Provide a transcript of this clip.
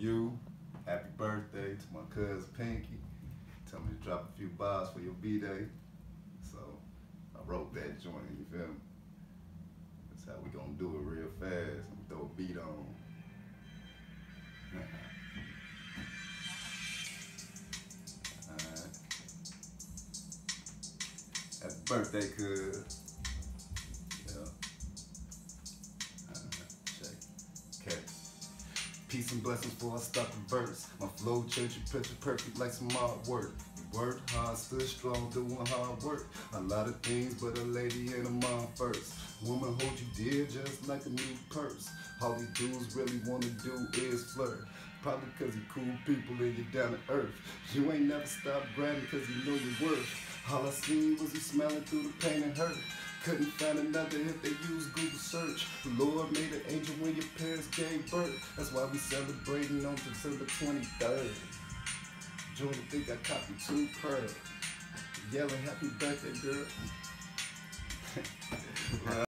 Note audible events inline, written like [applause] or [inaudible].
you. Happy birthday to my cousin Pinky. Tell me to drop a few bars for your B-Day. So I wrote that joint, you feel me? That's how we gonna do it real fast. I'm Throw a beat on. [laughs] Alright. Happy birthday, cuz. Peace and blessings before I start the verse. My flow churchy picture perfect like some hard work. Work hard, stood strong, doing hard work. A lot of things, but a lady and a mom first. Woman hold you dear just like a new purse. All these dudes really wanna do is flirt. Probably cause you cool people and you down to earth. You ain't never stopped grinding cause you know your worth. All I seen was you smiling through the pain and hurt. Couldn't find another if they used Google search. The Lord made an angel when your parents gave birth. That's why we celebrating on December 23rd. Jordan think I copied two pearl. Yelling happy birthday, girl. [laughs]